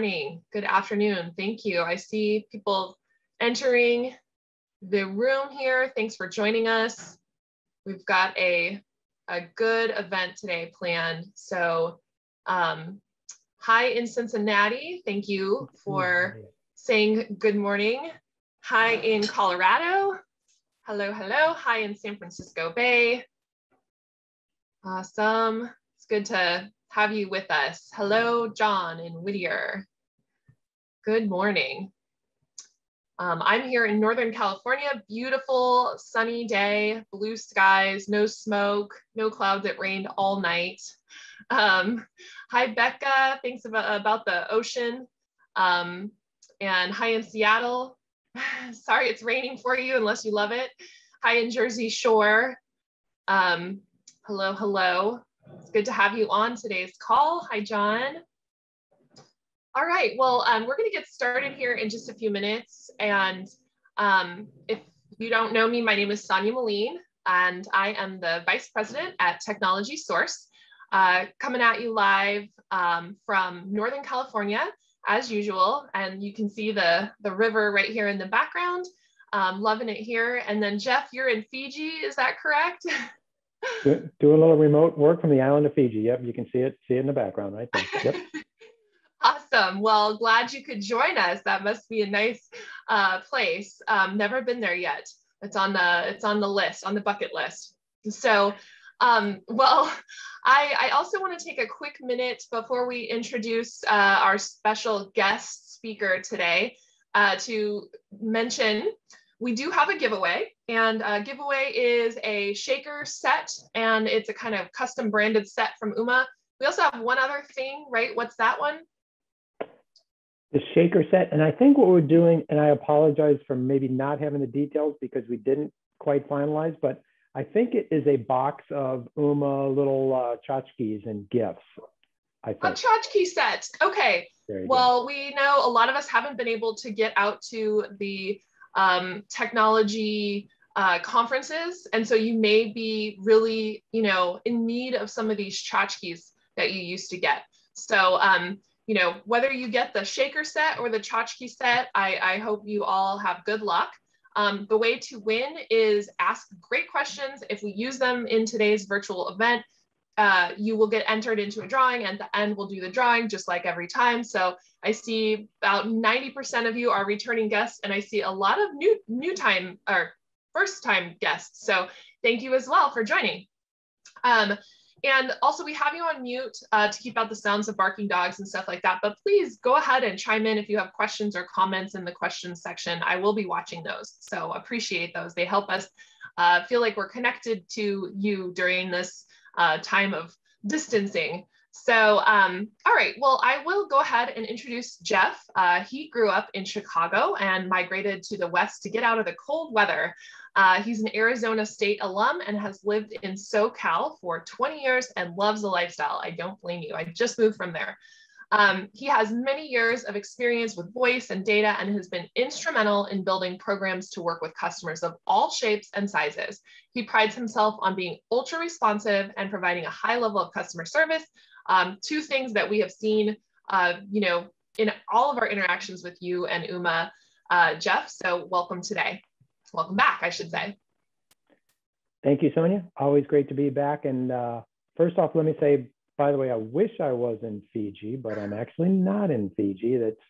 morning, good afternoon. Thank you. I see people entering the room here. Thanks for joining us. We've got a, a good event today planned. So um, hi in Cincinnati. Thank you for saying good morning. Hi in Colorado. Hello, hello. Hi in San Francisco Bay. Awesome. It's good to have you with us. Hello, John in Whittier. Good morning. Um, I'm here in Northern California, beautiful sunny day, blue skies, no smoke, no clouds. It rained all night. Um, hi, Becca. Thanks about, about the ocean. Um, and hi in Seattle. Sorry it's raining for you unless you love it. Hi in Jersey Shore. Um, hello, hello. It's good to have you on today's call. Hi, John. All right, well, um, we're gonna get started here in just a few minutes. And um, if you don't know me, my name is Sonia Moline, and I am the Vice President at Technology Source, uh, coming at you live um, from Northern California, as usual. And you can see the, the river right here in the background. Um, loving it here. And then Jeff, you're in Fiji, is that correct? do, do, a little remote work from the island of Fiji. Yep, you can see it, see it in the background right there. Yep. awesome. Well, glad you could join us. That must be a nice uh, place. Um, never been there yet. It's on the it's on the list, on the bucket list. So, um, well, I, I also want to take a quick minute before we introduce uh, our special guest speaker today uh, to mention we do have a giveaway and a giveaway is a shaker set and it's a kind of custom branded set from Ooma. We also have one other thing, right? What's that one? The shaker set. And I think what we're doing, and I apologize for maybe not having the details because we didn't quite finalize, but I think it is a box of Ooma little uh, tchotchkes and gifts. I think. A tchotchke set. Okay. Well, go. we know a lot of us haven't been able to get out to the um, technology uh, conferences. And so you may be really, you know, in need of some of these tchotchkes that you used to get. So, um, you know, whether you get the shaker set or the tchotchke set, I, I hope you all have good luck. Um, the way to win is ask great questions. If we use them in today's virtual event, uh, you will get entered into a drawing and at the end we'll do the drawing just like every time. So I see about 90% of you are returning guests and I see a lot of new, new time or first time guests. So thank you as well for joining. Um, and also we have you on mute uh, to keep out the sounds of barking dogs and stuff like that, but please go ahead and chime in if you have questions or comments in the questions section. I will be watching those, so appreciate those. They help us uh, feel like we're connected to you during this uh, time of distancing. So, um, all right, well, I will go ahead and introduce Jeff. Uh, he grew up in Chicago and migrated to the West to get out of the cold weather. Uh, he's an Arizona State alum and has lived in SoCal for 20 years and loves the lifestyle. I don't blame you. I just moved from there. Um, he has many years of experience with voice and data and has been instrumental in building programs to work with customers of all shapes and sizes. He prides himself on being ultra responsive and providing a high level of customer service. Um, two things that we have seen, uh, you know, in all of our interactions with you and Ooma, uh, Jeff. So welcome today. Welcome back, I should say. Thank you, Sonia. Always great to be back. And uh, first off, let me say by the way, I wish I was in Fiji, but I'm actually not in Fiji. That's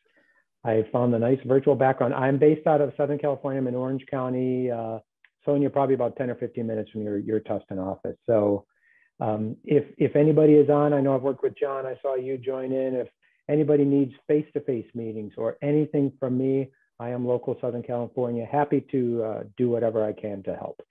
I found a nice virtual background. I'm based out of Southern California. I'm in Orange County. Uh, Sonia, probably about 10 or 15 minutes from your, your Tustin office. So um, if, if anybody is on, I know I've worked with John. I saw you join in. If anybody needs face-to-face -face meetings or anything from me, I am local Southern California. Happy to uh, do whatever I can to help.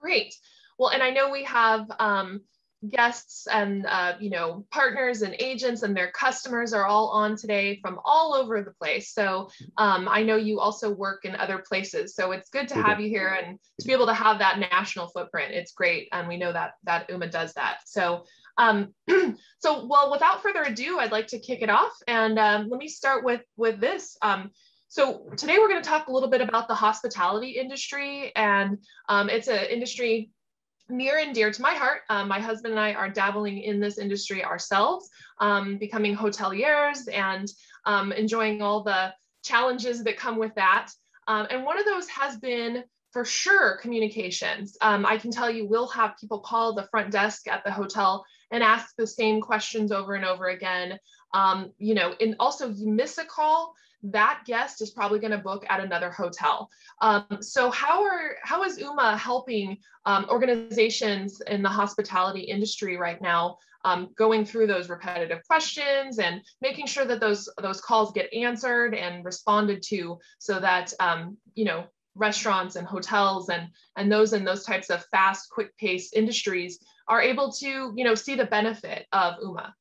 Great. Well, and I know we have um, guests and uh, you know partners and agents and their customers are all on today from all over the place. So um, i know you also work in other places so it's good to have you here and to be able to have that national footprint. It's great and we know that that Ooma does that. So um, so well without further ado i'd like to kick it off and um, let me start with with this. Um, so today we're going to talk a little bit about the hospitality industry and um, it's an industry near and dear to my heart. Um, my husband and I are dabbling in this industry ourselves, um, becoming hoteliers and um, enjoying all the challenges that come with that. Um, and one of those has been for sure communications. Um, I can tell you, we'll have people call the front desk at the hotel and ask the same questions over and over again. Um, you know, and also you miss a call, that guest is probably going to book at another hotel. Um, so how are how is Ooma helping um, organizations in the hospitality industry right now um, going through those repetitive questions and making sure that those those calls get answered and responded to so that um, you know restaurants and hotels and and those in those types of fast quick paced industries are able to you know see the benefit of Ooma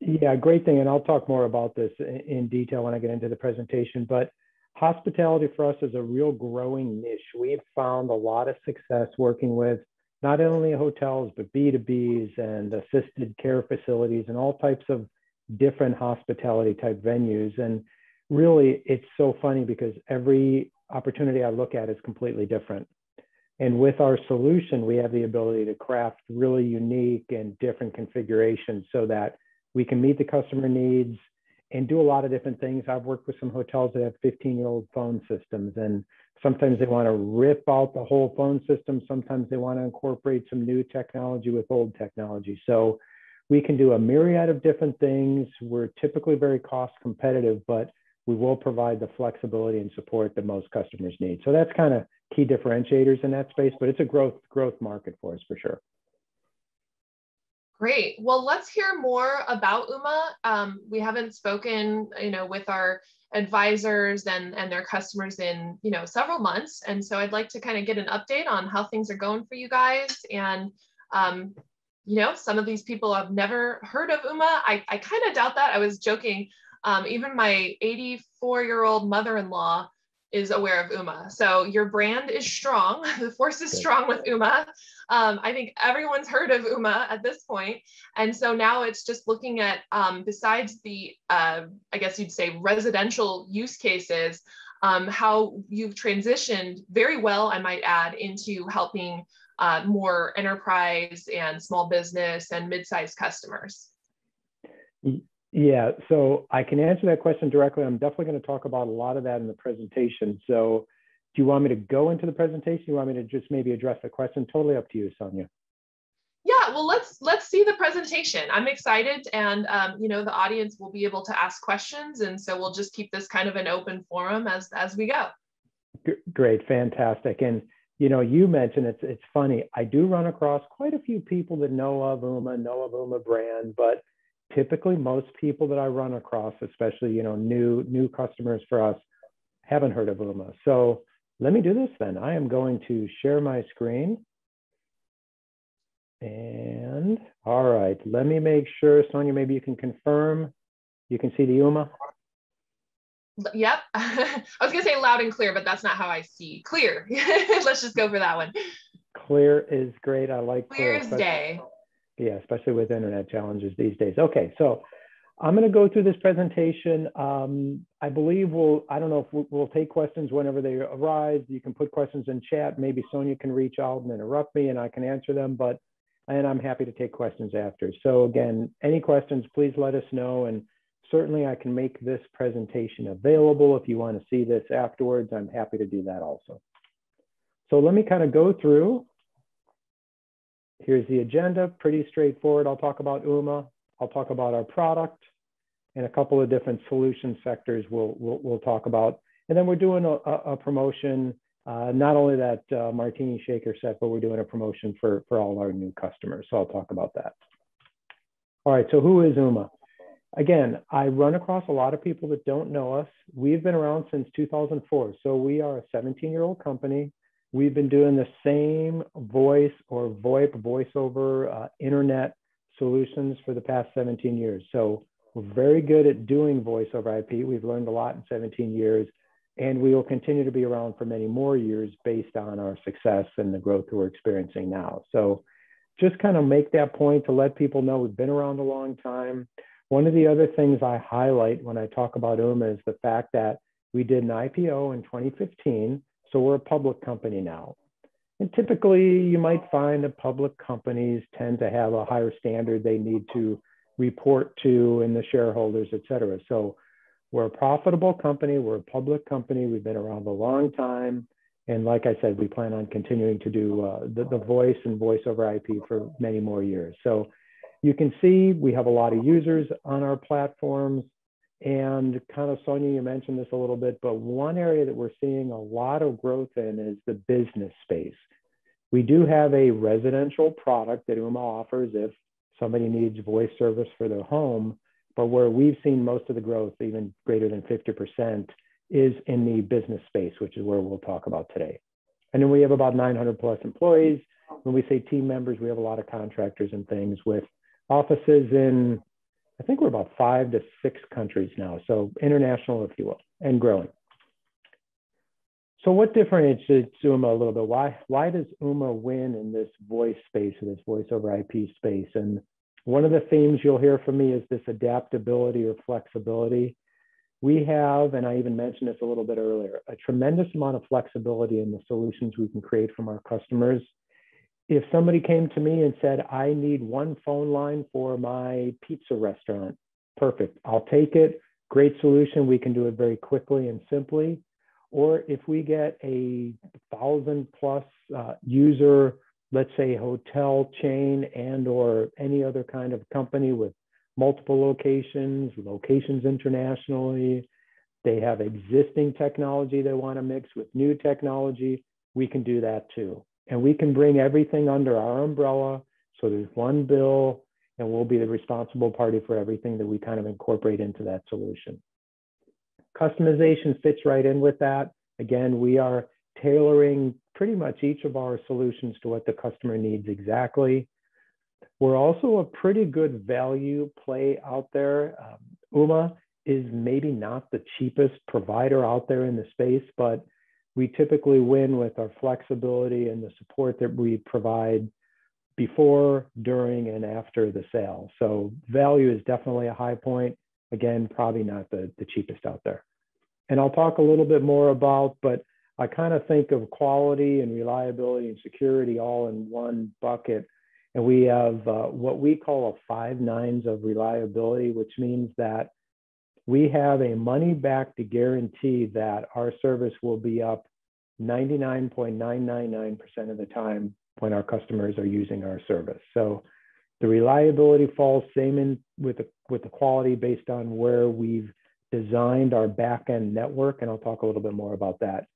yeah, great thing. And I'll talk more about this in detail when I get into the presentation. But hospitality for us is a real growing niche. We've found a lot of success working with not only hotels, but B&Bs and assisted care facilities and all types of different hospitality type venues. And really, it's so funny because every opportunity I look at is completely different. And with our solution, we have the ability to craft really unique and different configurations so that we can meet the customer needs and do a lot of different things. I've worked with some hotels that have 15 year old phone systems, and sometimes they want to rip out the whole phone system. Sometimes they want to incorporate some new technology with old technology. So we can do a myriad of different things. We're typically very cost competitive, but we will provide the flexibility and support that most customers need. So that's kind of key differentiators in that space, but it's a growth growth market for us for sure. Great. Well, let's hear more about Ooma. Um, we haven't spoken, you know, with our advisors and, and their customers in, you know, several months. And so I'd like to kind of get an update on how things are going for you guys. And, um, you know, some of these people have never heard of Ooma. I, I kind of doubt that. I was joking. Um, even my 84 year old mother-in-law is aware of Ooma. So your brand is strong. The force is strong with Ooma. Um, I think everyone's heard of Ooma at this point. And so now it's just looking at, um, besides the, uh, I guess you'd say residential use cases, um, how you've transitioned very well, I might add, into helping uh, more enterprise and small business and mid-sized customers. Yeah, so I can answer that question directly. I'm definitely going to talk about a lot of that in the presentation. So do you want me to go into the presentation? You want me to just maybe address the question? Totally up to you, Sonia. Yeah, well, let's let's see the presentation. I'm excited, and um, you know the audience will be able to ask questions, and so we'll just keep this kind of an open forum as as we go. Great, fantastic, and you know you mentioned it's it's funny. I do run across quite a few people that know of Ooma, know of Ooma brand, but typically most people that I run across, especially you know new new customers for us, haven't heard of Ooma. So let me do this then. I am going to share my screen. And all right, let me make sure, Sonia, maybe you can confirm you can see the Ooma. Yep. I was gonna say loud and clear, but that's not how I see clear. Let's just go for that one. Clear is great. I like clear, clear as day yeah, especially with internet challenges these days. Okay, so I'm going to go through this presentation. Um, I believe we'll, I don't know if we'll, we'll, take questions whenever they arise. You can put questions in chat. Maybe Sonia can reach out and interrupt me and I can answer them, but, and I'm happy to take questions after. So again, any questions, please let us know. And certainly I can make this presentation available. If you want to see this afterwards, I'm happy to do that also. So let me kind of go through Here's the agenda, pretty straightforward. I'll talk about Ooma, I'll talk about our product and a couple of different solution sectors we'll, we'll, we'll talk about. And then we're doing a, a promotion, uh, not only that uh, martini shaker set, but we're doing a promotion for, for all our new customers. So I'll talk about that. All right, so who is Ooma? Again, I run across a lot of people that don't know us. We've been around since 2004. So we are a 17 year old company We've been doing the same voice or VoIP, voiceover uh, internet solutions for the past 17 years. So we're very good at doing voice over IP. We've learned a lot in 17 years, and we will continue to be around for many more years based on our success and the growth we're experiencing now. So just kind of make that point to let people know we've been around a long time. One of the other things I highlight when I talk about Ooma is the fact that we did an IPO in 2015 so we're a public company now. And typically, you might find that public companies tend to have a higher standard they need to report to and the shareholders, et cetera. So we're a profitable company. We're a public company. We've been around a long time. And like I said, we plan on continuing to do uh, the, the voice and voice over IP for many more years. So you can see we have a lot of users on our platforms. And kind of Sonia, you mentioned this a little bit, but one area that we're seeing a lot of growth in is the business space. We do have a residential product that Ooma offers if somebody needs voice service for their home, but where we've seen most of the growth, even greater than 50%, is in the business space, which is where we'll talk about today. And then we have about 900 plus employees. When we say team members, we have a lot of contractors and things with offices in, I think we're about five to six countries now. So international, if you will, and growing. So what differentiates Ooma a little bit? Why, why does Ooma win in this voice space, or this voice over IP space? And one of the themes you'll hear from me is this adaptability or flexibility. We have, and I even mentioned this a little bit earlier, a tremendous amount of flexibility in the solutions we can create from our customers. If somebody came to me and said, I need one phone line for my pizza restaurant, perfect. I'll take it. Great solution. We can do it very quickly and simply. Or if we get a thousand plus uh, user let's say hotel chain and or any other kind of company with multiple locations, locations internationally. They have existing technology they want to mix with new technology. We can do that too. And we can bring everything under our umbrella. So there's one bill and we'll be the responsible party for everything that we kind of incorporate into that solution. Customization fits right in with that. Again, we are tailoring pretty much each of our solutions to what the customer needs exactly. We're also a pretty good value play out there. Um, Ooma is maybe not the cheapest provider out there in the space, but we typically win with our flexibility and the support that we provide before, during, and after the sale. So value is definitely a high point. Again, probably not the, the cheapest out there. And I'll talk a little bit more about, but I kind of think of quality and reliability and security all in one bucket. And we have uh, what we call a five nines of reliability, which means that we have a money back to guarantee that our service will be up 99.999% of the time when our customers are using our service. So the reliability falls same in with the, with the quality based on where we've designed our backend network. And I'll talk a little bit more about that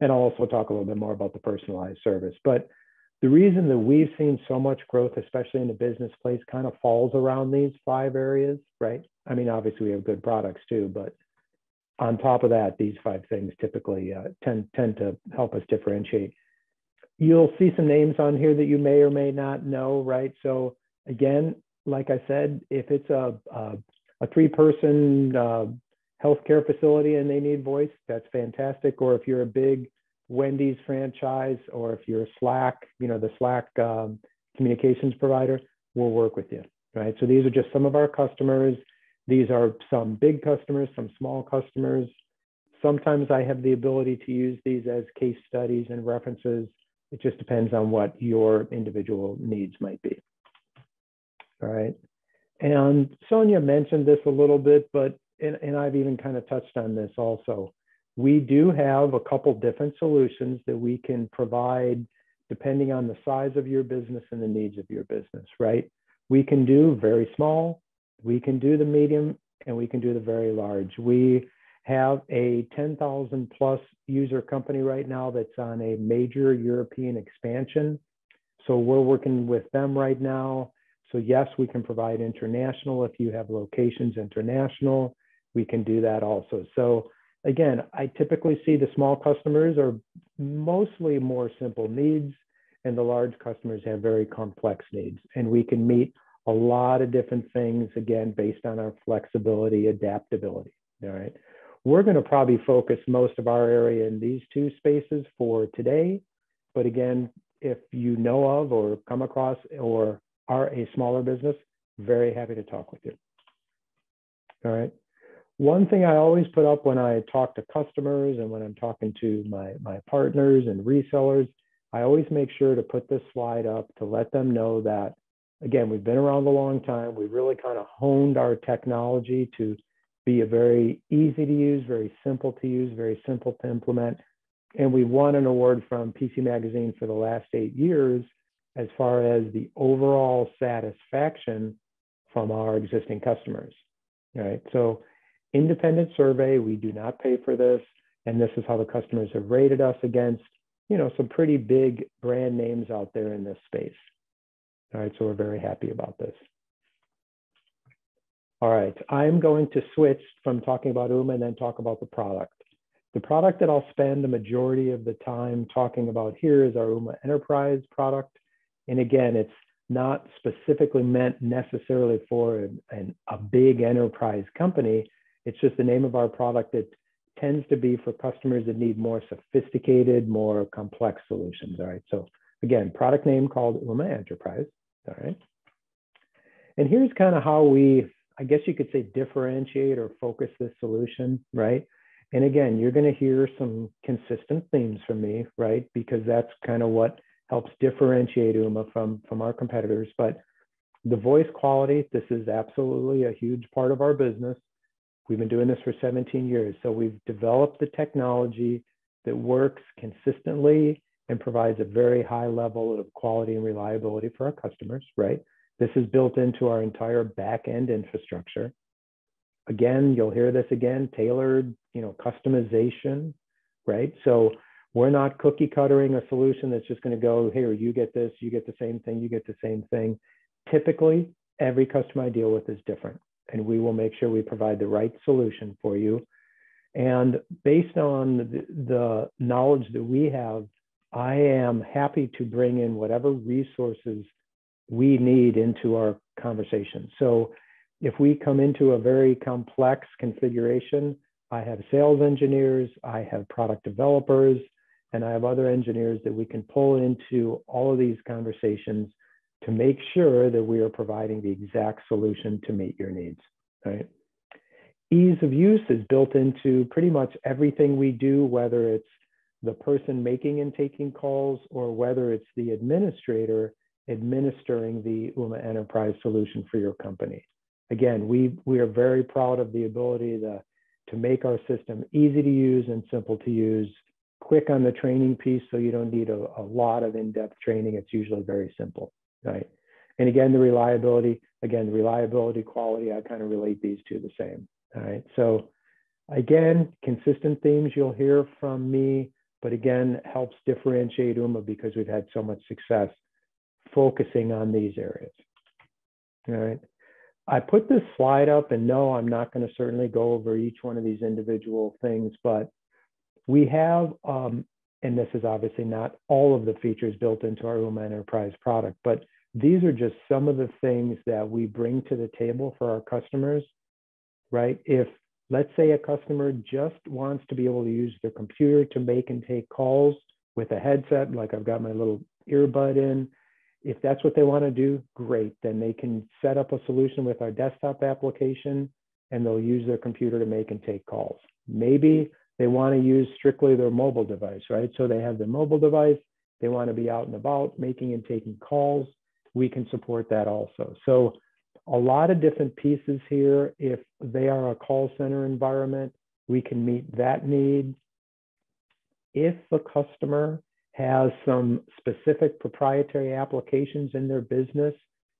and I'll also talk a little bit more about the personalized service. But the reason that we've seen so much growth, especially in the business place, kind of falls around these five areas, right? I mean, obviously we have good products too, but on top of that, these five things typically uh, tend tend to help us differentiate. You'll see some names on here that you may or may not know, right? So again, like I said, if it's a a, a three-person uh, healthcare facility and they need voice, that's fantastic. Or if you're a big Wendy's franchise, or if you're Slack, you know, the Slack um, communications provider, we'll work with you, right? So these are just some of our customers. These are some big customers, some small customers. Sometimes I have the ability to use these as case studies and references. It just depends on what your individual needs might be. All right. And Sonia mentioned this a little bit, but and, and I've even kind of touched on this also. We do have a couple different solutions that we can provide depending on the size of your business and the needs of your business, right? We can do very small, we can do the medium, and we can do the very large. We have a 10,000 plus user company right now that's on a major European expansion. So we're working with them right now. So yes, we can provide international if you have locations international we can do that also. So again, I typically see the small customers are mostly more simple needs and the large customers have very complex needs. And we can meet a lot of different things, again, based on our flexibility, adaptability, all right? We're gonna probably focus most of our area in these two spaces for today. But again, if you know of or come across or are a smaller business, very happy to talk with you. All right. One thing I always put up when I talk to customers and when I'm talking to my, my partners and resellers, I always make sure to put this slide up to let them know that, again, we've been around a long time. We really kind of honed our technology to be a very easy to use, very simple to use, very simple to implement. And we won an award from PC Magazine for the last eight years as far as the overall satisfaction from our existing customers. Right. So independent survey, we do not pay for this. And this is how the customers have rated us against, you know, some pretty big brand names out there in this space. All right, so we're very happy about this. All right, I'm going to switch from talking about Ooma and then talk about the product. The product that I'll spend the majority of the time talking about here is our Ooma Enterprise product. And again, it's not specifically meant necessarily for an, an, a big enterprise company. It's just the name of our product that tends to be for customers that need more sophisticated, more complex solutions. All right. So again, product name called Ooma Enterprise. All right. And here's kind of how we, I guess you could say, differentiate or focus this solution, right? And again, you're going to hear some consistent themes from me, right? Because that's kind of what helps differentiate Ooma from, from our competitors. But the voice quality, this is absolutely a huge part of our business. We've been doing this for 17 years. So we've developed the technology that works consistently and provides a very high level of quality and reliability for our customers, right? This is built into our entire back-end infrastructure. Again, you'll hear this again, tailored, you know, customization, right? So we're not cookie cuttering a solution that's just going to go, here, you get this, you get the same thing, you get the same thing. Typically, every customer I deal with is different and we will make sure we provide the right solution for you. And based on the, the knowledge that we have, I am happy to bring in whatever resources we need into our conversation. So if we come into a very complex configuration, I have sales engineers, I have product developers, and I have other engineers that we can pull into all of these conversations to make sure that we are providing the exact solution to meet your needs, right? Ease of use is built into pretty much everything we do, whether it's the person making and taking calls or whether it's the administrator administering the Ooma Enterprise solution for your company. Again, we, we are very proud of the ability to, to make our system easy to use and simple to use, quick on the training piece so you don't need a, a lot of in-depth training. It's usually very simple right? And again, the reliability, again, the reliability, quality, I kind of relate these two the same, all right? So again, consistent themes you'll hear from me, but again, helps differentiate Ooma because we've had so much success focusing on these areas, all right? I put this slide up and no, I'm not going to certainly go over each one of these individual things, but we have um, and this is obviously not all of the features built into our Ooma Enterprise product, but these are just some of the things that we bring to the table for our customers, right? If let's say a customer just wants to be able to use their computer to make and take calls with a headset, like I've got my little earbud in, if that's what they want to do, great. Then they can set up a solution with our desktop application and they'll use their computer to make and take calls. Maybe they want to use strictly their mobile device, right? So they have their mobile device, they want to be out and about making and taking calls. We can support that also. So a lot of different pieces here. If they are a call center environment, we can meet that need. If the customer has some specific proprietary applications in their business,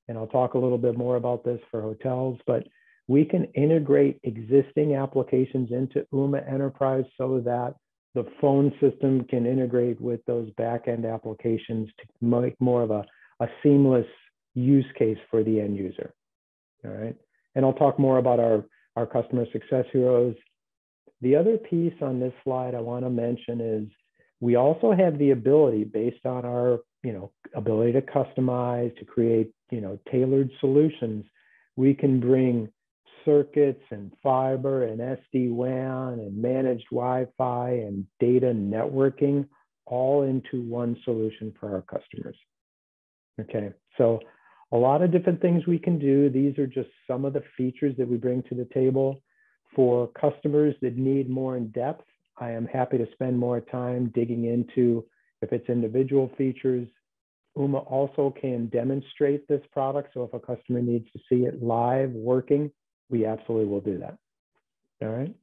and I'll talk a little bit more about this for hotels, but we can integrate existing applications into Ooma Enterprise so that the phone system can integrate with those backend applications to make more of a, a seamless use case for the end user. All right. And I'll talk more about our, our customer success heroes. The other piece on this slide I want to mention is we also have the ability based on our, you know, ability to customize, to create, you know, tailored solutions, we can bring circuits and fiber and SD-WAN and managed Wi-Fi and data networking all into one solution for our customers. Okay, so a lot of different things we can do. These are just some of the features that we bring to the table. For customers that need more in depth, I am happy to spend more time digging into If it's individual features, Ooma also can demonstrate this product. So if a customer needs to see it live working, we absolutely will do that. All right.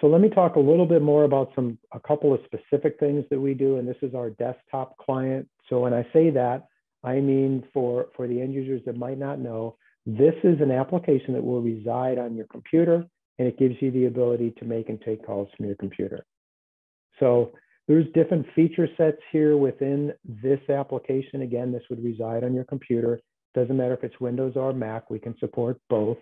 So let me talk a little bit more about some a couple of specific things that we do, and this is our desktop client. So when I say that, I mean for, for the end users that might not know, this is an application that will reside on your computer, and it gives you the ability to make and take calls from your computer. So there's different feature sets here within this application. Again, this would reside on your computer. Doesn't matter if it's Windows or Mac, we can support both.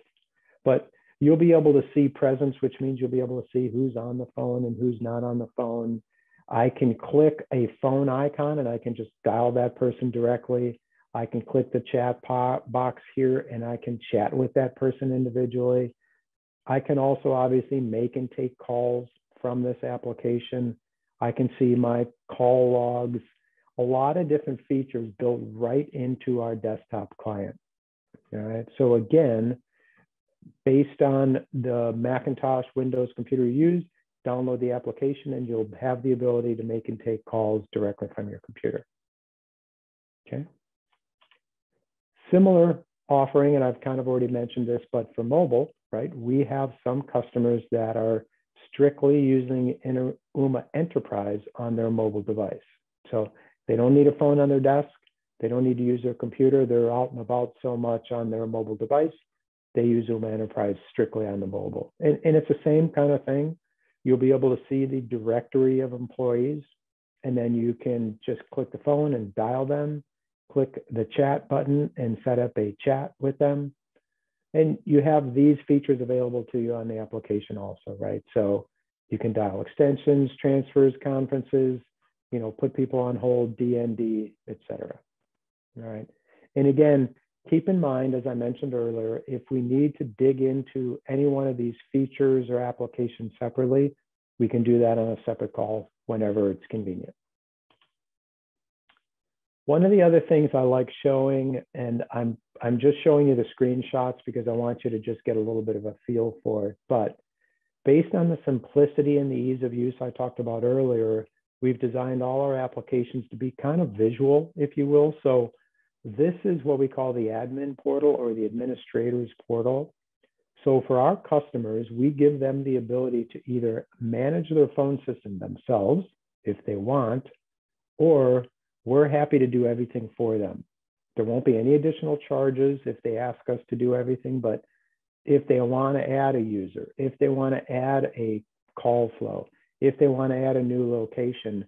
But you'll be able to see presence, which means you'll be able to see who's on the phone and who's not on the phone. I can click a phone icon and I can just dial that person directly. I can click the chat box here and I can chat with that person individually. I can also obviously make and take calls from this application. I can see my call logs, a lot of different features built right into our desktop client. All right. So again, based on the Macintosh Windows computer you use, download the application and you'll have the ability to make and take calls directly from your computer. Okay. Similar offering, and I've kind of already mentioned this, but for mobile, right, we have some customers that are strictly using Ooma Enterprise on their mobile device. So they don't need a phone on their desk. They don't need to use their computer. They're out and about so much on their mobile device. They use Ooma Enterprise strictly on the mobile. And, and it's the same kind of thing. You'll be able to see the directory of employees, and then you can just click the phone and dial them, click the chat button and set up a chat with them. And you have these features available to you on the application also, right? So you can dial extensions, transfers, conferences, you know, put people on hold, DND, et cetera. All right. And again, keep in mind, as I mentioned earlier, if we need to dig into any one of these features or applications separately, we can do that on a separate call whenever it's convenient. One of the other things I like showing, and I'm, I'm just showing you the screenshots because I want you to just get a little bit of a feel for it, but based on the simplicity and the ease of use I talked about earlier, we've designed all our applications to be kind of visual, if you will. So this is what we call the admin portal or the administrator's portal. So for our customers, we give them the ability to either manage their phone system themselves if they want, or we're happy to do everything for them. There won't be any additional charges if they ask us to do everything, but if they want to add a user, if they want to add a call flow, if they want to add a new location,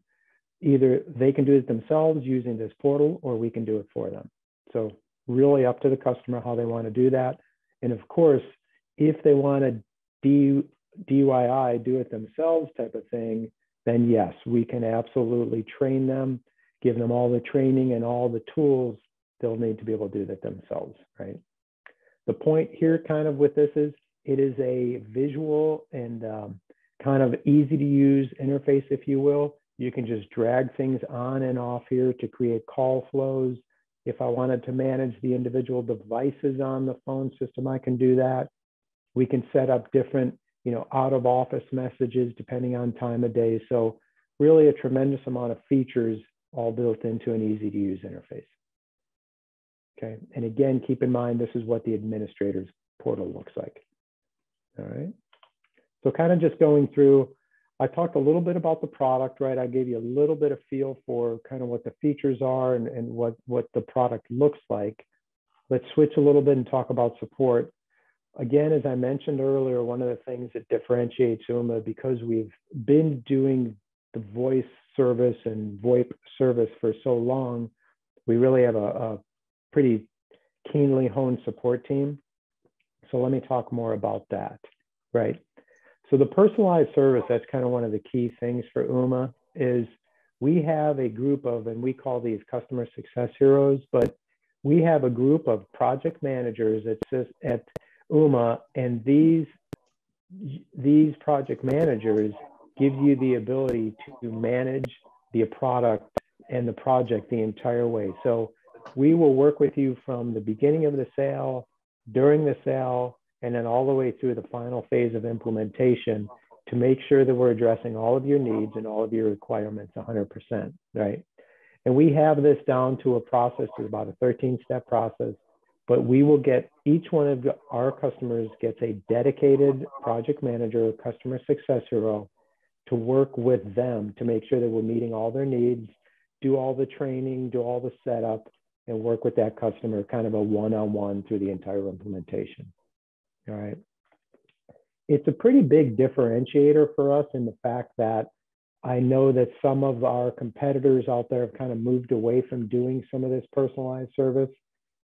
either they can do it themselves using this portal or we can do it for them. So really up to the customer how they want to do that. And of course, if they want to do DIY, do it themselves type of thing, then yes, we can absolutely train them give them all the training and all the tools they'll need to be able to do that themselves, right? The point here kind of with this is it is a visual and um, kind of easy to use interface, if you will. You can just drag things on and off here to create call flows. If I wanted to manage the individual devices on the phone system, I can do that. We can set up different, you know, out of office messages depending on time of day. So really a tremendous amount of features all built into an easy to use interface. Okay, and again, keep in mind, this is what the administrator's portal looks like. All right, so kind of just going through, I talked a little bit about the product, right? I gave you a little bit of feel for kind of what the features are and, and what, what the product looks like. Let's switch a little bit and talk about support. Again, as I mentioned earlier, one of the things that differentiates Ooma because we've been doing the voice service and VoIP service for so long, we really have a, a pretty keenly honed support team. So let me talk more about that, right? So the personalized service, that's kind of one of the key things for Ooma is we have a group of, and we call these customer success heroes, but we have a group of project managers at, at Ooma, and these, these project managers give you the ability to manage the product and the project the entire way. So we will work with you from the beginning of the sale, during the sale, and then all the way through the final phase of implementation. to make sure that we're addressing all of your needs and all of your requirements 100%, right? And we have this down to a process, it's about a 13 step process, but we will get each one of our customers gets a dedicated project manager, customer success hero to work with them to make sure that we're meeting all their needs, do all the training, do all the setup, and work with that customer kind of a one on one through the entire implementation. All right. It's a pretty big differentiator for us in the fact that I know that some of our competitors out there have kind of moved away from doing some of this personalized service.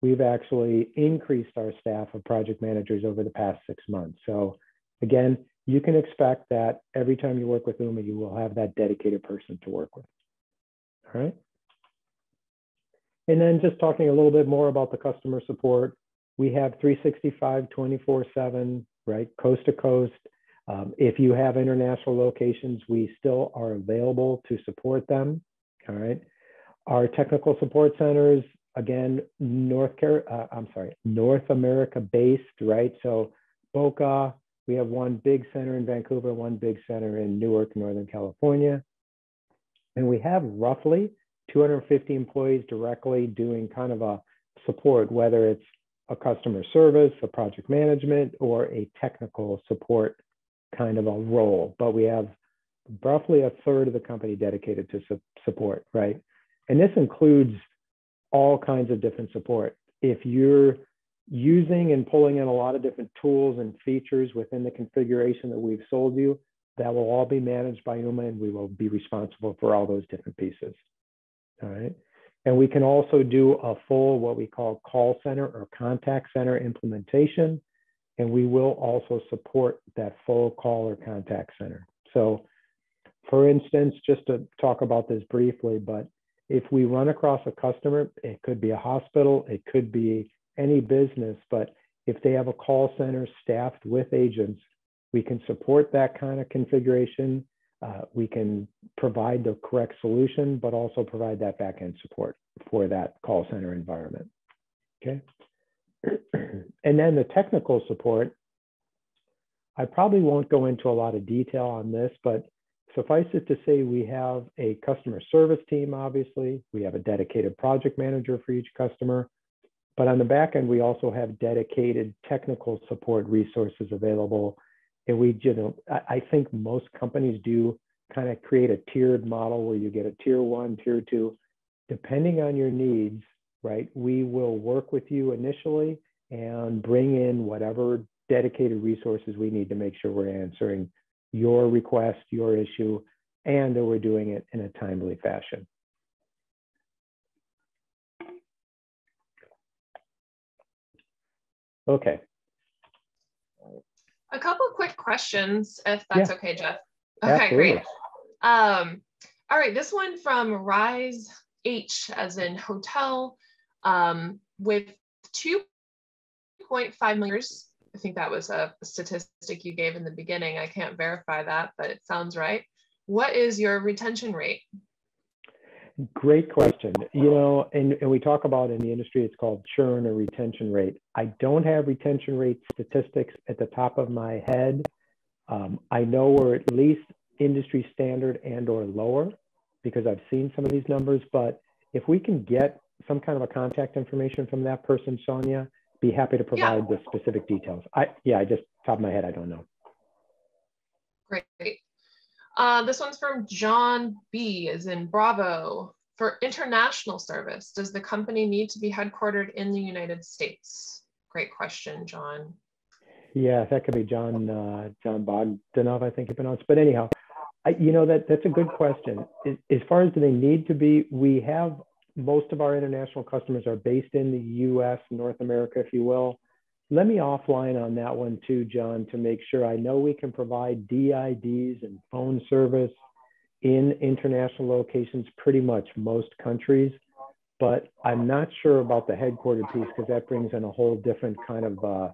We've actually increased our staff of project managers over the past six months. So again, you can expect that every time you work with Ooma, you will have that dedicated person to work with. All right. And then just talking a little bit more about the customer support, we have 365 24 7, right? Coast to coast. Um, if you have international locations, we still are available to support them. All right. Our technical support centers, again, North Car- uh, I'm sorry, North America based, right? So Boca, we have one big center in Vancouver, one big center in Newark, Northern California. And we have roughly 250 employees directly doing kind of a support, whether it's a customer service, a project management, or a technical support kind of a role. But we have roughly a third of the company dedicated to su support, right? And this includes all kinds of different support. If you're using and pulling in a lot of different tools and features within the configuration that we've sold you, that will all be managed by Ooma and we will be responsible for all those different pieces. All right. And we can also do a full, what we call call center or contact center implementation. And we will also support that full call or contact center. So for instance, just to talk about this briefly, but if we run across a customer, it could be a hospital, it could be any business, but if they have a call center staffed with agents, we can support that kind of configuration uh, we can provide the correct solution, but also provide that backend support for that call center environment. Okay. and then the technical support, I probably won't go into a lot of detail on this, but suffice it to say we have a customer service team, obviously. We have a dedicated project manager for each customer. But on the back end, we also have dedicated technical support resources available and we you know I, think most companies do kind of create a tiered model where you get a tier one tier two. Depending on your needs right we will work with you initially and bring in whatever dedicated resources we need to make sure we're answering your request your issue and that we're doing it in a timely fashion. Okay a couple quick questions, if that's yeah. okay, Jeff. Okay, Absolutely. great. Um, all right, this one from Rise H, as in hotel, um, with 2.5 million. I think that was a statistic you gave in the beginning. I can't verify that, but it sounds right. What is your retention rate? Great question. You know, and, and we talk about in the industry, it's called churn or retention rate. I don't have retention rate statistics at the top of my head. Um, I know we're at least industry standard and or lower because I've seen some of these numbers, but if we can get some kind of a contact information from that person, Sonia, be happy to provide yeah. the specific details. I yeah, I just top of my head, I don't know. Great. Uh, this one's from John B, is in Bravo. For international service, does the company need to be headquartered in the United States? Great question, John. Yeah, that could be John uh, John Bogdanov, I think you pronounce. But anyhow, I, you know that that's a good question. As far as do they need to be, we have most of our international customers are based in the U.S., North America, if you will. Let me offline on that one too, John, to make sure I know we can provide DIDs and phone service in international locations, pretty much most countries. But I'm not sure about the headquartered piece because that brings in a whole different kind of uh,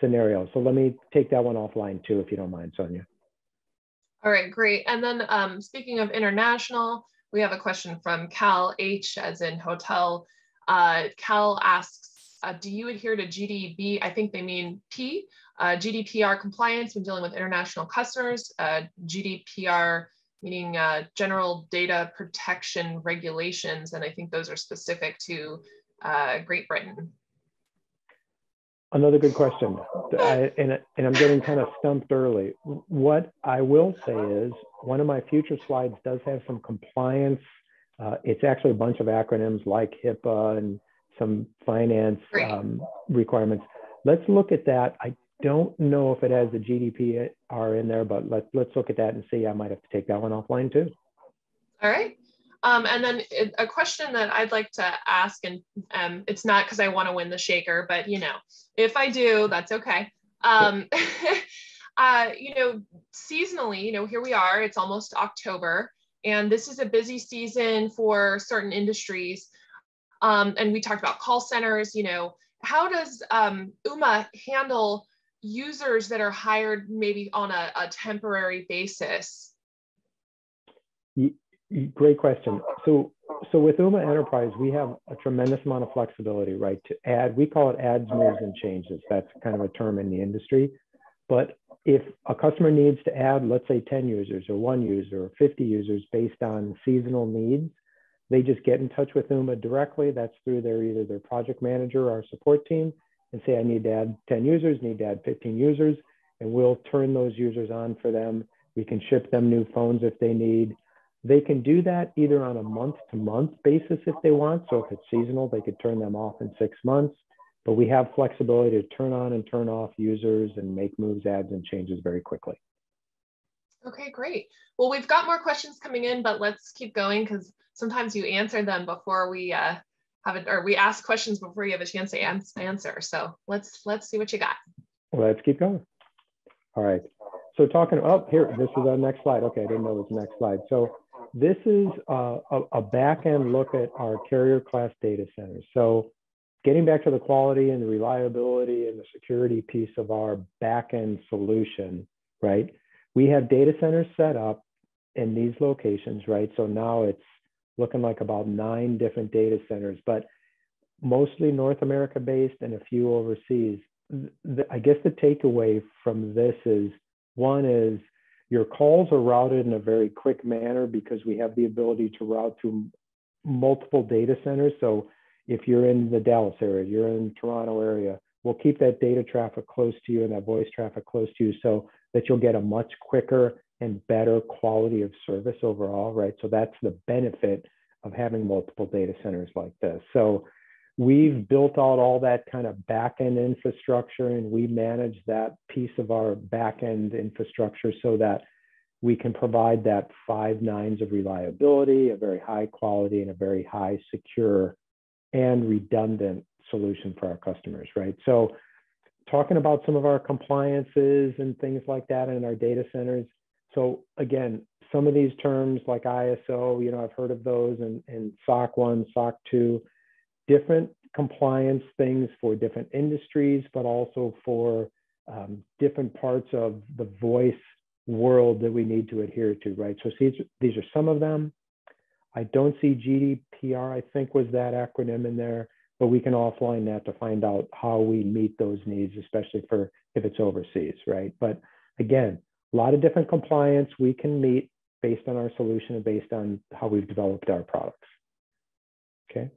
scenario. So let me take that one offline too, if you don't mind, Sonia. All right, great. And then um, speaking of international, we have a question from Cal H, as in hotel. Uh, Cal asks, uh, do you adhere to GDB? I think they mean P uh, GDPR compliance when dealing with international customers, uh, GDPR meaning uh, general data protection regulations, and I think those are specific to uh, Great Britain. Another good question, I, and, and I'm getting kind of stumped early. What I will say is one of my future slides does have some compliance. Uh, it's actually a bunch of acronyms like HIPAA and some finance um, requirements. Let's look at that. I don't know if it has the GDPR in there, but let's let's look at that and see. I might have to take that one offline too. All right. Um, and then a question that I'd like to ask, and um, it's not because I want to win the shaker, but you know, if I do, that's okay. Um, uh, you know, seasonally, you know, here we are. It's almost October, and this is a busy season for certain industries. Um, and we talked about call centers. You know, how does um, Ooma handle users that are hired maybe on a, a temporary basis? Great question. So, so with Ooma Enterprise, we have a tremendous amount of flexibility, right? To add, we call it adds, moves, and changes. That's kind of a term in the industry. But if a customer needs to add, let's say 10 users or one user or 50 users based on seasonal needs, they just get in touch with Ooma directly. That's through their either their project manager or our support team and say, I need to add 10 users, need to add 15 users, and we'll turn those users on for them. We can ship them new phones if they need. They can do that either on a month to month basis if they want. So if it's seasonal, they could turn them off in six months. But we have flexibility to turn on and turn off users and make moves, adds, and changes very quickly. Okay, great. Well, we've got more questions coming in, but let's keep going because sometimes you answer them before we uh, have it, or we ask questions before you have a chance to answer. So let's let's see what you got. Let's keep going. All right. So talking, oh, here, this is our next slide. Okay, I didn't know it was the next slide. So this is a, a, a back end look at our carrier class data centers. So getting back to the quality and the reliability and the security piece of our back end solution, right? We have data centers set up in these locations, right? So now it's looking like about nine different data centers, but mostly North America based and a few overseas. I guess the takeaway from this is one is your calls are routed in a very quick manner because we have the ability to route to multiple data centers. So if you're in the Dallas area, you're in Toronto area, we'll keep that data traffic close to you and that voice traffic close to you so that you'll get a much quicker and better quality of service overall, right? So that's the benefit of having multiple data centers like this. So we've built out all that kind of back-end infrastructure and we manage that piece of our back-end infrastructure so that we can provide that five nines of reliability, a very high quality and a very high secure and redundant solution for our customers, right? So talking about some of our compliances and things like that in our data centers, so again, some of these terms like ISO, you know, I've heard of those and, and SOC 1, SOC 2, different compliance things for different industries, but also for um, different parts of the voice world that we need to adhere to, right? So these, these are some of them. I don't see GDPR, I think was that acronym in there, but we can offline that to find out how we meet those needs, especially for if it's overseas, right? But again, a lot of different compliance we can meet based on our solution and based on how we've developed our products. Okay.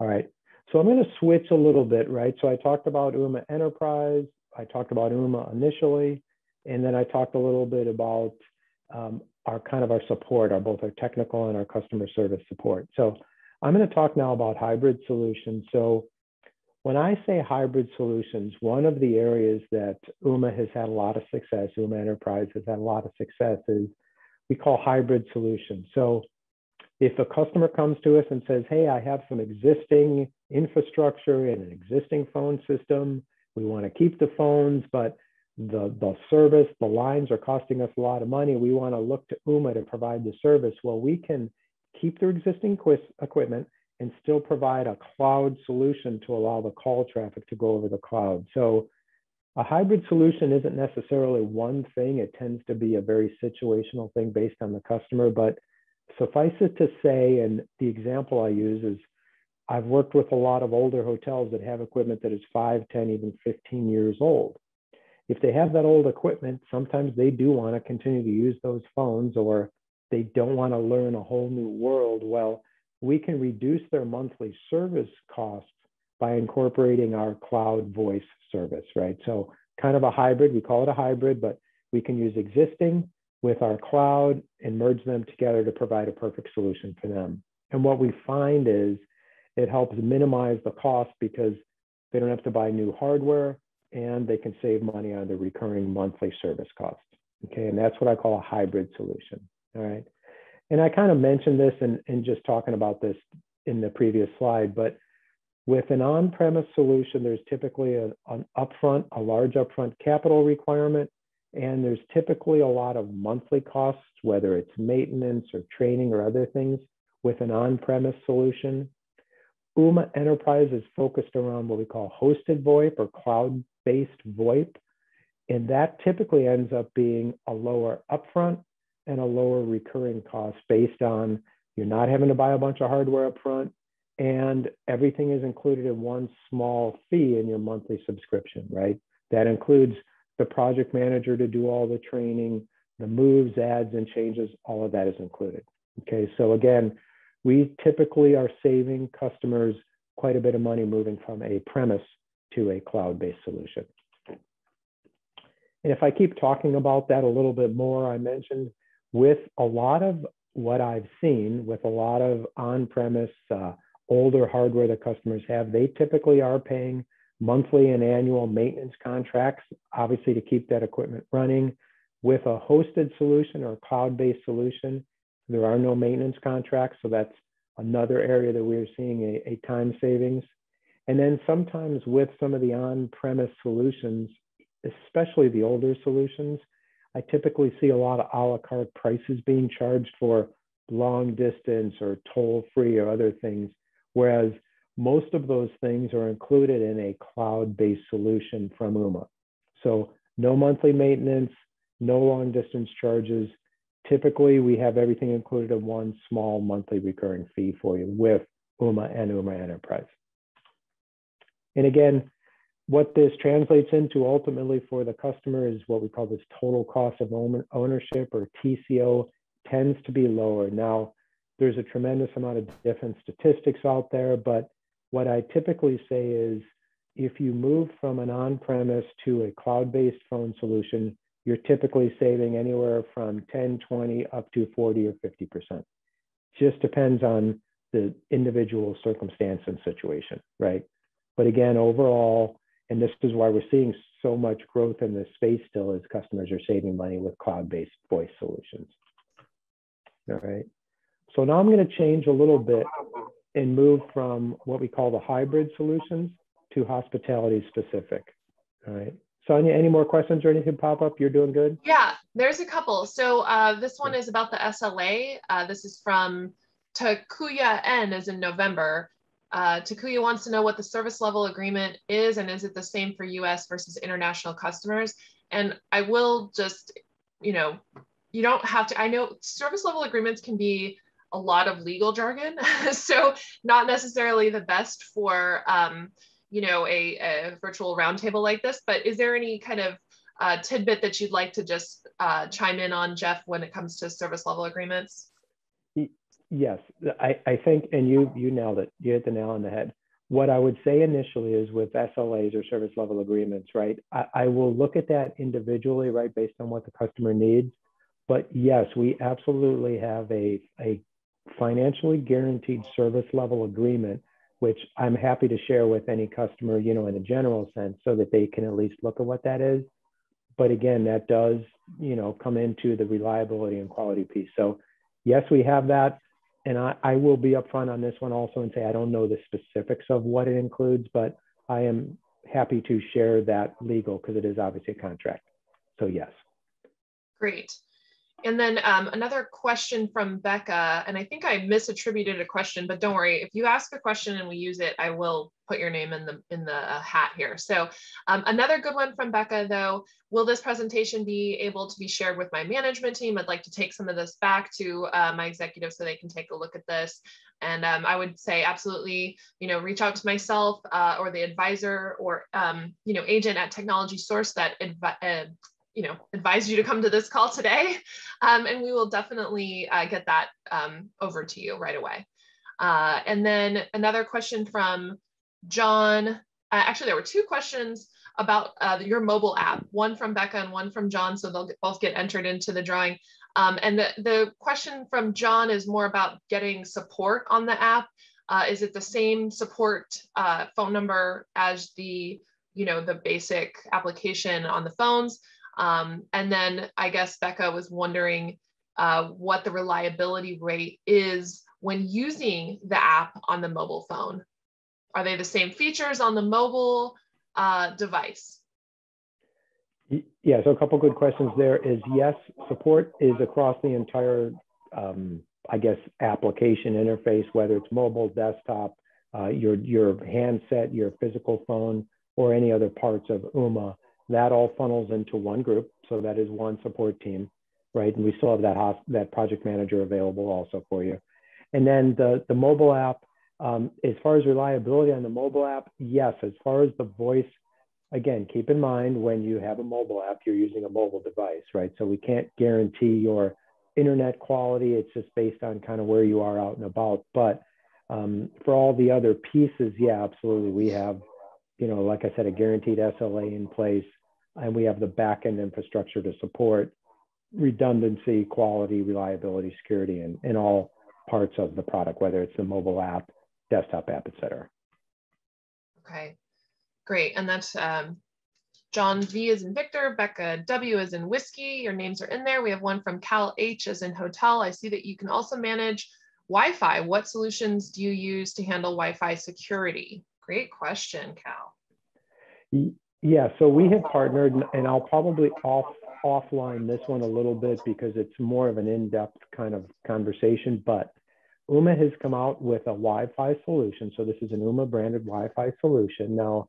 All right. So I'm going to switch a little bit, right? So I talked about Ooma Enterprise. I talked about Ooma initially, and then I talked a little bit about um, our kind of our support, our both our technical and our customer service support. So I'm going to talk now about hybrid solutions. So when I say hybrid solutions, one of the areas that Ooma has had a lot of success, Ooma Enterprise has had a lot of success is we call hybrid solutions. So if a customer comes to us and says, hey, I have some existing infrastructure and an existing phone system, we want to keep the phones, but the, the service, the lines are costing us a lot of money. We want to look to Ooma to provide the service. Well, we can keep their existing equipment and still provide a cloud solution to allow the call traffic to go over the cloud. So a hybrid solution isn't necessarily one thing. It tends to be a very situational thing based on the customer. But suffice it to say, and the example I use is I've worked with a lot of older hotels that have equipment that is 5, 10, even 15 years old. If they have that old equipment, sometimes they do want to continue to use those phones or they don't want to learn a whole new world. Well, we can reduce their monthly service costs by incorporating our cloud voice service, right? So kind of a hybrid, we call it a hybrid, but we can use existing with our cloud and merge them together to provide a perfect solution for them. And what we find is it helps minimize the cost because they don't have to buy new hardware and they can save money on the recurring monthly service cost. Okay, and that's what I call a hybrid solution. All right. And I kind of mentioned this in, in just talking about this in the previous slide, but with an on-premise solution, there's typically a, an upfront, a large upfront capital requirement, and there's typically a lot of monthly costs, whether it's maintenance or training or other things with an on-premise solution. Ooma Enterprise is focused around what we call hosted VoIP or cloud-based VoIP, and that typically ends up being a lower upfront and a lower recurring cost based on you're not having to buy a bunch of hardware up front and everything is included in one small fee in your monthly subscription, right? That includes the project manager to do all the training, the moves, adds, and changes, all of that is included. Okay, so again, we typically are saving customers quite a bit of money moving from a premise to a cloud-based solution. And if I keep talking about that a little bit more, I mentioned with a lot of what I've seen with a lot of on-premise uh, older hardware that customers have, they typically are paying monthly and annual maintenance contracts, obviously to keep that equipment running. With a hosted solution or cloud-based solution, there are no maintenance contracts, so that's another area that we're seeing a, a time savings. And then sometimes with some of the on-premise solutions, especially the older solutions, I typically see a lot of a la carte prices being charged for long distance or toll free or other things whereas most of those things are included in a cloud-based solution from Ooma. So no monthly maintenance, no long distance charges. Typically, we have everything included in one small monthly recurring fee for you with Ooma and Ooma Enterprise. And again, what this translates into ultimately for the customer is what we call this total cost of ownership or TCO tends to be lower. Now, there's a tremendous amount of different statistics out there, but what I typically say is if you move from an on-premise to a cloud-based phone solution, you're typically saving anywhere from 10, 20, up to 40 or 50%. Just depends on the individual circumstance and situation, right? But again, overall, and this is why we're seeing so much growth in this space still as customers are saving money with cloud-based voice solutions. All right. So now I'm going to change a little bit and move from what we call the hybrid solutions to hospitality specific. All right. Sonia, any more questions or anything pop up? You're doing good? Yeah, there's a couple. So uh, this one is about the SLA. Uh, this is from Takuya N as in November. Uh, Takuya wants to know what the service level agreement is and is it the same for US versus international customers? And I will just, you know, you don't have to, I know service level agreements can be a lot of legal jargon. so not necessarily the best for, um, you know, a, a, virtual roundtable like this, but is there any kind of uh, tidbit that you'd like to just uh, chime in on, Jeff, when it comes to service level agreements? Yes, I, I think, and you you nailed it. You hit the nail on the head. What I would say initially is with SLAs or service level agreements, right? I, I will look at that individually, right, based on what the customer needs. But yes, we absolutely have a, a financially guaranteed service level agreement, which I'm happy to share with any customer, you know, in a general sense, so that they can at least look at what that is. But again, that does, you know, come into the reliability and quality piece. So yes, we have that. And I, I will be upfront on this one also and say I don't know the specifics of what it includes, but I am happy to share that legal because it is obviously a contract. So yes. Great. And then um, another question from Becca, and I think I misattributed a question, but don't worry. If you ask a question and we use it, I will put your name in the in the uh, hat here. So um, another good one from Becca, though. Will this presentation be able to be shared with my management team? I'd like to take some of this back to uh, my executives so they can take a look at this. And um, I would say absolutely, you know, reach out to myself uh, or the advisor or um, you know agent at Technology Source that uh, you know, advise you to come to this call today. Um, and we will definitely uh, get that um, over to you right away. Uh, and then another question from John. Uh, actually, there were two questions about uh, your mobile app, one from Becca and one from John. So they'll get, both get entered into the drawing. Um, and the, the question from John is more about getting support on the app. Uh, is it the same support uh, phone number as the, you know, the basic application on the phones? Um, and then I guess Becca was wondering uh, what the reliability rate is when using the app on the mobile phone. Are they the same features on the mobile uh, device? Yeah, so a couple good questions there is yes, support is across the entire, um, I guess, application interface, whether it's mobile, desktop, uh, your, your handset, your physical phone, or any other parts of Ooma. That all funnels into one group. So that is one support team, right? And we still have that, that project manager available also for you. And then the, the mobile app, um, as far as reliability on the mobile app, yes. As far as the voice, again, keep in mind when you have a mobile app, you're using a mobile device, right? So we can't guarantee your internet quality. It's just based on kind of where you are out and about. But um, for all the other pieces, yeah, absolutely. We have, you know, like I said, a guaranteed SLA in place and we have the backend infrastructure to support redundancy, quality, reliability, security, in, in all parts of the product, whether it's the mobile app, desktop app, et cetera. Okay, great. And that's um, John V is in Victor, Becca W is in Whiskey. Your names are in there. We have one from Cal H is in hotel. I see that you can also manage Wi-Fi. What solutions do you use to handle Wi-Fi security? Great question, Cal. Yeah, so we have partnered, and I'll probably off offline this one a little bit because it's more of an in-depth kind of conversation. But Ooma has come out with a Wi-Fi solution. So this is an Ooma branded Wi-Fi solution. Now,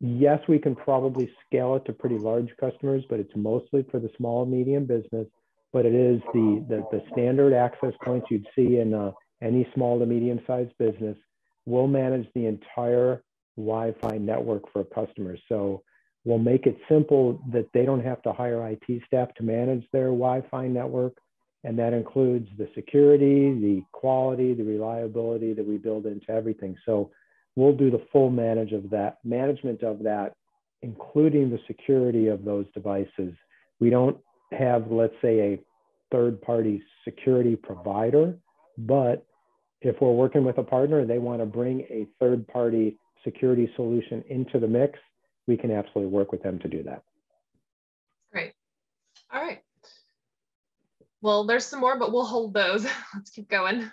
yes, we can probably scale it to pretty large customers, but it's mostly for the small and medium business. But it is the the, the standard access points you'd see in uh, any small to medium sized business. We'll manage the entire Wi-Fi network for customers. So we'll make it simple that they don't have to hire IT staff to manage their Wi-Fi network. And that includes the security, the quality, the reliability that we build into everything. So we'll do the full manage of that, management of that, including the security of those devices. We don't have, let's say, a third party security provider, but if we're working with a partner, they want to bring a third party security solution into the mix, we can absolutely work with them to do that. Great. All right. Well, there's some more, but we'll hold those. Let's keep going.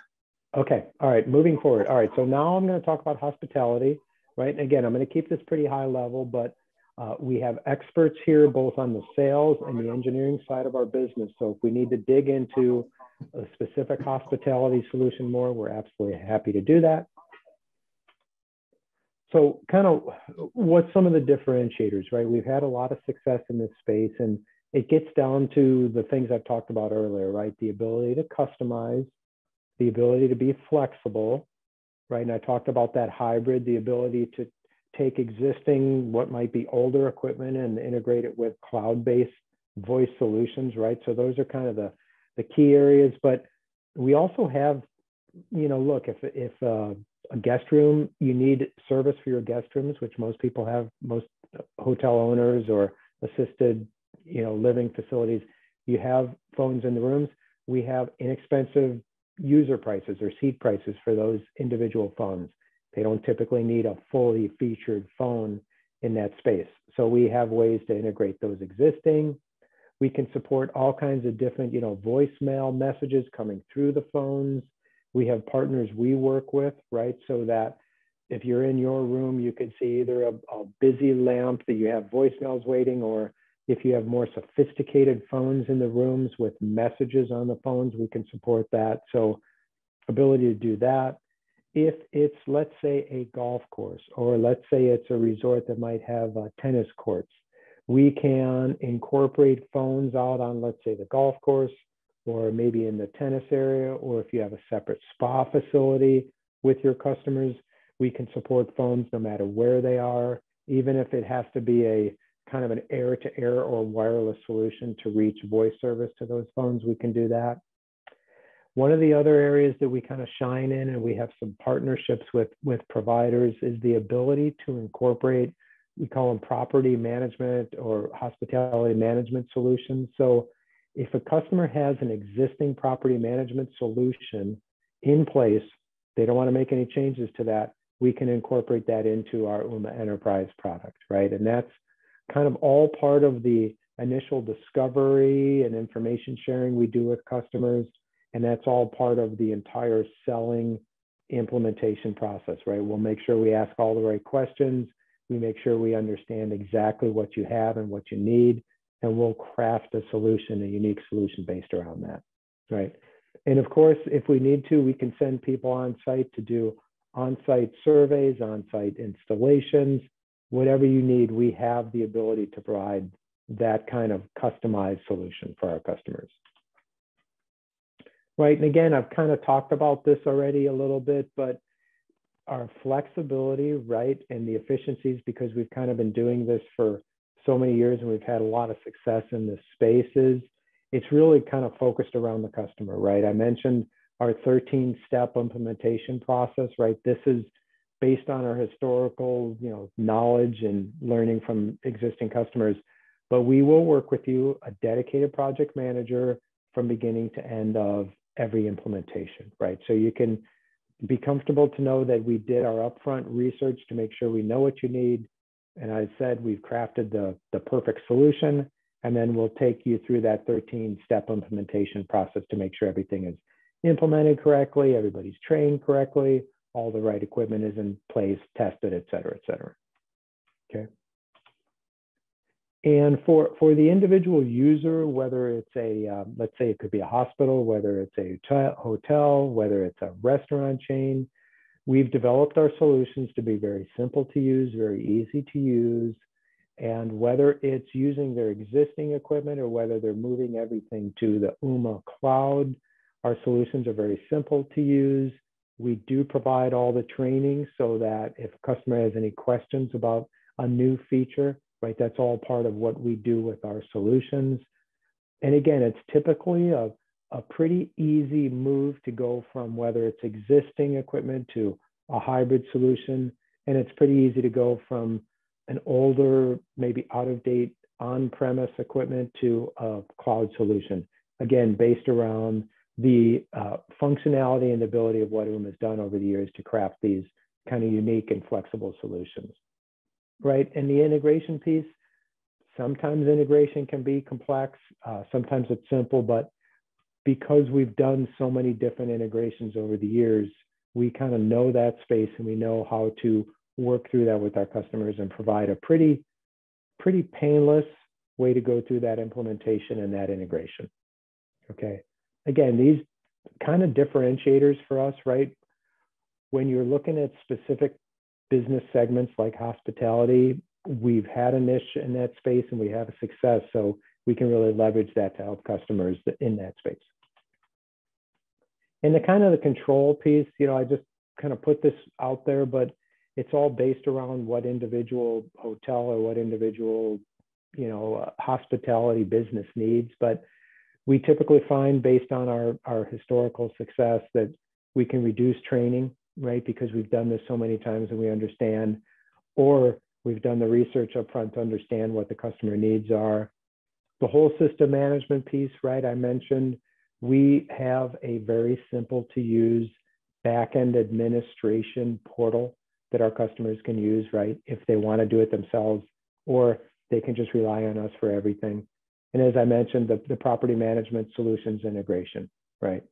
Okay. All right. Moving forward. All right. So now I'm going to talk about hospitality, right? And again, I'm going to keep this pretty high level, but uh, we have experts here both on the sales and the engineering side of our business. So if we need to dig into a specific hospitality solution more, we're absolutely happy to do that so kind of what's some of the differentiators right? We've had a lot of success in this space and it gets down to the things i've talked about earlier right? The ability to customize the ability to be flexible right? And i talked about that hybrid the ability to take existing what might be older equipment and integrate it with cloud-based voice solutions right? So those are kind of the the key areas. But we also have you know look if if uh, a guest room, you need service for your guest rooms, which most people have, most hotel owners or assisted, you know, living facilities. You have phones in the rooms. We have inexpensive user prices or seat prices for those individual phones. They don't typically need a fully featured phone in that space. So we have ways to integrate those existing. We can support all kinds of different, you know, voicemail messages coming through the phones we have partners we work with, right? So that if you're in your room, you could see either a, a busy lamp that you have voicemails waiting or If you have more sophisticated phones in the rooms with messages on the phones, we can support that. So ability to do that. If it's, let's say, a golf course, or let's say it's a resort that might have uh, tennis courts, we can incorporate phones out on, let's say, the golf course, or maybe in the tennis area, or if you have a separate spa facility with your customers, we can support phones no matter where they are, even if it has to be a kind of an air to air or wireless solution to reach voice service to those phones, we can do that. One of the other areas that we kind of shine in and we have some partnerships with, with providers is the ability to incorporate, we call them property management or hospitality management solutions. So if a customer has an existing property management solution in place, they don't want to make any changes to that, we can incorporate that into our Ooma Enterprise product, right? And that's kind of all part of the initial discovery and information sharing we do with customers. And that's all part of the entire selling implementation process, right? We'll make sure we ask all the right questions. We make sure we understand exactly what you have and what you need, and we'll craft a solution, a unique solution based around that, right? And of course, if we need to, we can send people on site to do on-site surveys, on-site installations, whatever you need, we have the ability to provide that kind of customized solution for our customers. Right, and again, I've kind of talked about this already a little bit, but our flexibility, right, and the efficiencies, because we've kind of been doing this for so many years and we've had a lot of success in the spaces, it's really kind of focused around the customer, right? I mentioned our 13 step implementation process, right? This is based on our historical, you know, knowledge and learning from existing customers. But we will work with you, a dedicated project manager from beginning to end of every implementation, right? So you can be comfortable to know that we did our upfront research to make sure we know what you need. And I said we've crafted the, the perfect solution, and then we'll take you through that 13 step implementation process to make sure everything is implemented correctly, everybody's trained correctly, all the right equipment is in place, tested, et cetera, et cetera. Okay. And for, for the individual user, whether it's a, um, let's say it could be a hospital, whether it's a hotel, whether it's a restaurant chain, we've developed our solutions to be very simple to use, very easy to use. And whether it's using their existing equipment or whether they're moving everything to the Ooma cloud, our solutions are very simple to use. We do provide all the training so that if a customer has any questions about a new feature, right, that's all part of what we do with our solutions. And again, it's typically a, a pretty easy move to go from whether it's existing equipment to a hybrid solution. And it's pretty easy to go from an older, maybe out of date on premise equipment to a cloud solution. Again, based around the uh, functionality and ability of what Ooma has done over the years to craft these kind of unique and flexible solutions, right? And the integration piece, sometimes integration can be complex, uh, sometimes it's simple, but because we've done so many different integrations over the years, we kind of know that space and we know how to work through that with our customers and provide a pretty, pretty painless way to go through that implementation and that integration. Okay again, these kind of differentiators for us, right? When you're looking at specific business segments like hospitality, we've had a niche in that space and we have a success. So we can really leverage that to help customers in that space. And the kind of the control piece, you know, I just kind of put this out there, but it's all based around what individual hotel or what individual, you know, uh, hospitality business needs. But we typically find based on our, our historical success that we can reduce training, right? Because we've done this so many times and we understand, or we've done the research up front to understand what the customer needs are. The whole system management piece, right? I mentioned we have a very simple to use backend administration portal that our customers can use, right? If they want to do it themselves, or they can just rely on us for everything. And as I mentioned, the, the property management solutions integration, right?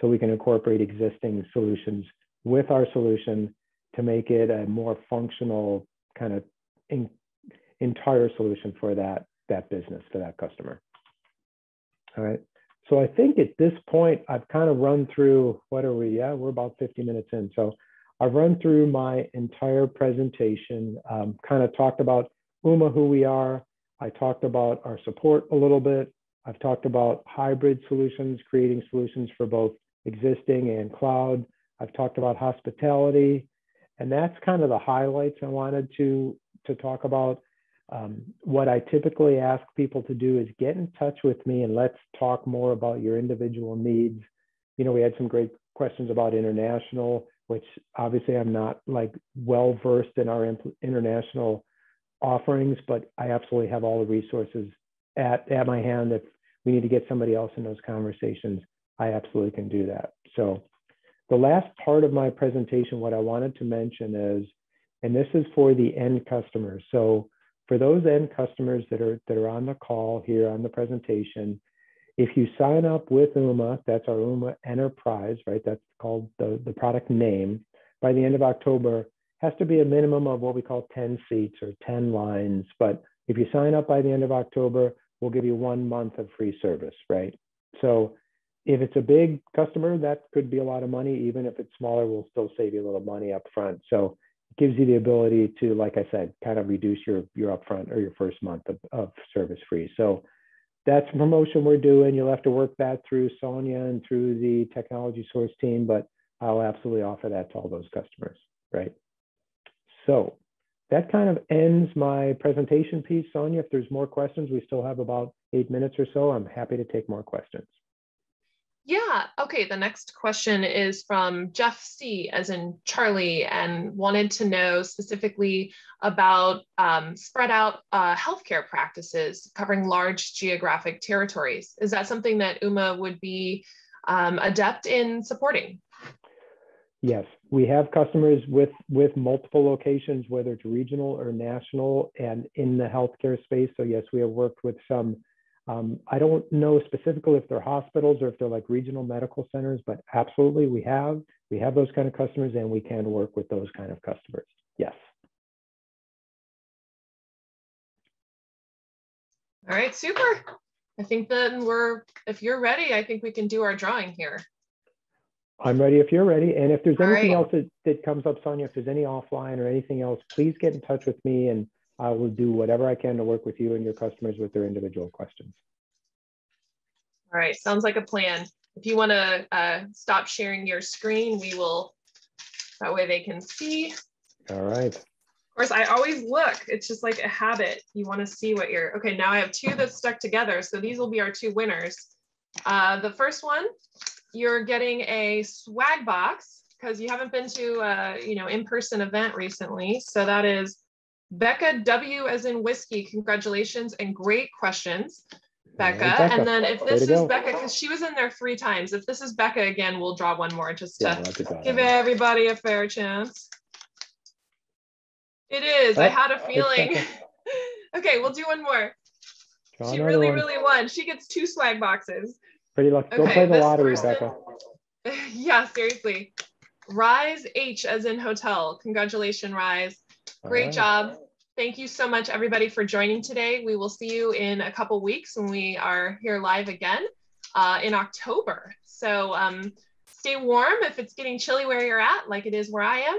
So we can incorporate existing solutions with our solution to make it a more functional kind of in, entire solution for that that business for that customer. All right. So I think at this point, I've kind of run through, what are we? Yeah, we're about 50 minutes in. So I've run through my entire presentation, um, kind of talked about Ooma, who we are. I talked about our support a little bit. I've talked about hybrid solutions, creating solutions for both existing and cloud. I've talked about hospitality, and that's kind of the highlights I wanted to, to talk about. Um, what I typically ask people to do is get in touch with me and let's talk more about your individual needs. You know, we had some great questions about international, which obviously I'm not like well versed in our international offerings, but I absolutely have all the resources at, at my hand. If we need to get somebody else in those conversations, I absolutely can do that. So the last part of my presentation, what I wanted to mention is, and this is for the end customers. So for those end customers that are, that are on the call here on the presentation, if you sign up with Ooma, that's our Ooma Enterprise, right? That's called the, the product name. By the end of October, has to be a minimum of what we call 10 seats or 10 lines. But if you sign up by the end of October, we'll give you one month of free service, right? So if it's a big customer, that could be a lot of money. Even if it's smaller, we'll still save you a little money up front. So gives you the ability to, like I said, kind of reduce your, your upfront or your first month of, of service free. So that's a promotion we're doing. You'll have to work that through Sonia and through the technology source team, but I'll absolutely offer that to all those customers, right? So that kind of ends my presentation piece. Sonia, if there's more questions, we still have about eight minutes or so. I'm happy to take more questions. Yeah, okay. The next question is from Jeff C, as in Charlie, and wanted to know specifically about um, spread out uh, healthcare practices covering large geographic territories. Is that something that Ooma would be um, adept in supporting? Yes, we have customers with, with multiple locations, whether it's regional or national and in the healthcare space. So yes, we have worked with some um, I don't know specifically if they're hospitals or if they're like regional medical centers, but absolutely we have. We have those kind of customers and we can work with those kind of customers. Yes. All right, super. I think then we're, if you're ready, I think we can do our drawing here. I'm ready if you're ready. And if there's anything right. else that, that comes up, Sonia, if there's any offline or anything else, please get in touch with me and I will do whatever I can to work with you and your customers with their individual questions. All right, sounds like a plan. If you want to uh, stop sharing your screen, we will, that way they can see. All right. Of course, I always look. It's just like a habit. You want to see what you're, okay, now I have two that stuck together. So these will be our two winners. Uh, the first one, you're getting a swag box because you haven't been to a, you know, in-person event recently. So that is Becca W as in whiskey, congratulations and great questions, Becca. Right, Becca. And then if this is go. Becca, because she was in there three times, if this is Becca again, we'll draw one more just to yeah, give everybody a fair chance. It is. Oh, I had a feeling. okay, we'll do one more. Draw she really, one. really won. She gets two swag boxes. Pretty lucky. Okay, Go play the lottery, person, Becca. yeah, seriously. Rise H as in hotel. Congratulations, Rise. Great right. job. Thank you so much, everybody, for joining today. We will see you in a couple weeks when we are here live again uh, in October. So um, stay warm if it's getting chilly where you're at, like it is where I am.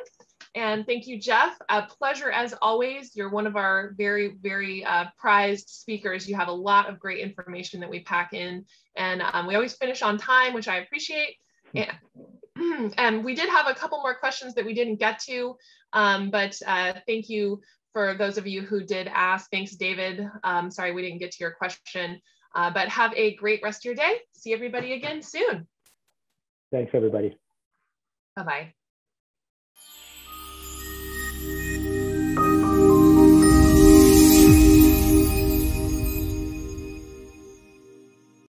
And thank you, Jeff. A pleasure as always. You're one of our very, very uh, prized speakers. You have a lot of great information that we pack in, and um, we always finish on time, which I appreciate. And, and we did have a couple more questions that we didn't get to. Um, but uh, thank you for those of you who did ask. Thanks, David. Um, sorry we didn't get to your question, uh, but have a great rest of your day. See everybody again soon. Thanks, everybody. Bye-bye.